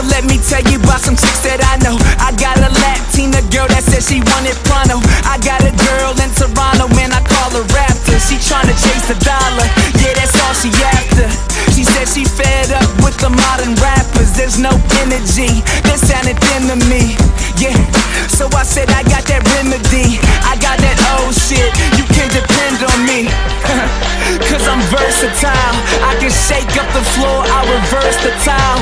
Well, let me tell you about some chicks that I know. I got a Latina girl that said she wanted pronto. I got a girl in Toronto, man, I call her Raptor. She tryna chase the dollar, yeah, that's all she after. She said she fed up with the modern rappers. There's no energy, that sounded thin to me. Yeah, so I said I got that remedy. I got that old shit, you can depend on me. Cause I'm versatile. I can shake up the floor, I reverse the tile.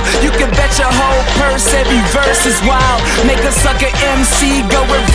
Is wild. Make a sucker MC go reverse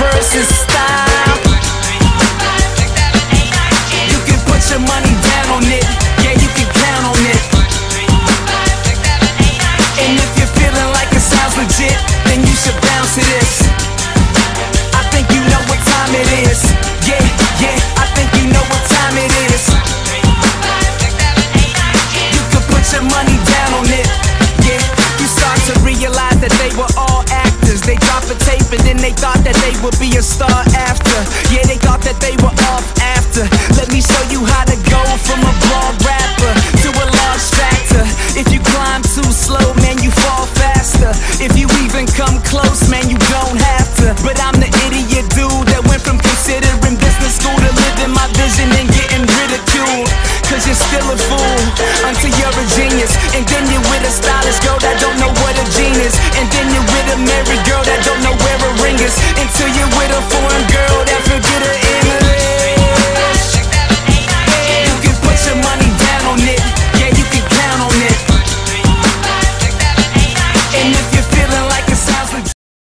Cause they dropped a tape and then they thought that they would be a star after. Yeah, they thought that they were off after. Let me show you how to go from a blog rapper to a large factor. If you climb too slow, man, you fall faster. If you even come close, man, you don't have to. But I'm the idiot dude that went from considering business school to living my vision and getting ridiculed. Cause you're still a fool until you're a genius. And then you're with a stylist, girl, that don't